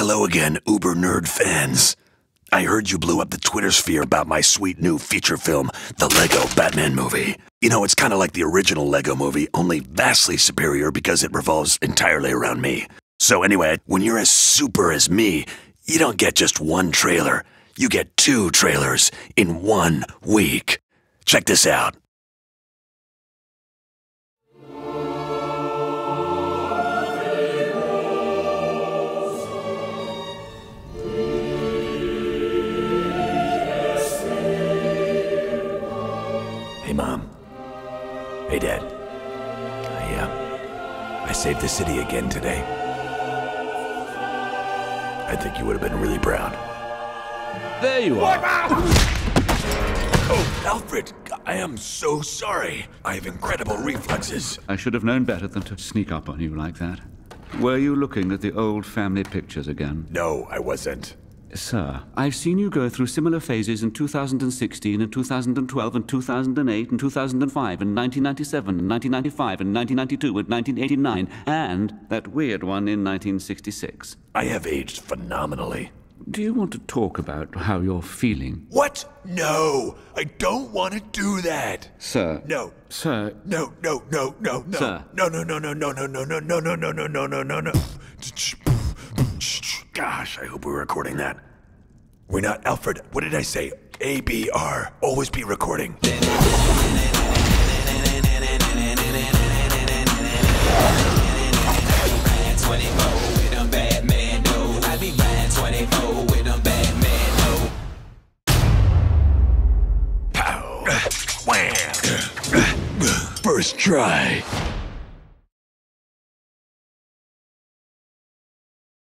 Hello again, Uber Nerd fans. I heard you blew up the Twitter sphere about my sweet new feature film, the Lego Batman movie. You know, it's kind of like the original Lego movie, only vastly superior because it revolves entirely around me. So, anyway, when you're as super as me, you don't get just one trailer, you get two trailers in one week. Check this out. Hey, Mom. Hey, Dad. I, uh, I saved the city again today. I think you would have been really proud. There you are. Oh, Alfred, I am so sorry. I have incredible reflexes. I should have known better than to sneak up on you like that. Were you looking at the old family pictures again? No, I wasn't. Sir, I've seen you go through similar phases in 2016 and 2012 and 2008 and 2005 and 1997 and 1995 and 1992 and 1989 and that weird one in 1966. I have aged phenomenally. Do you want to talk about how you're feeling? What? No, I don't want to do that. Sir. No. Sir. No, no, no, no, no. Sir. No, no, no, no, no, no, no, no, no, no, no, no, no, no, no, no. Gosh, I hope we're recording that. We're not, Alfred. What did I say? A B R. Always be recording. Pow. Wham. First try.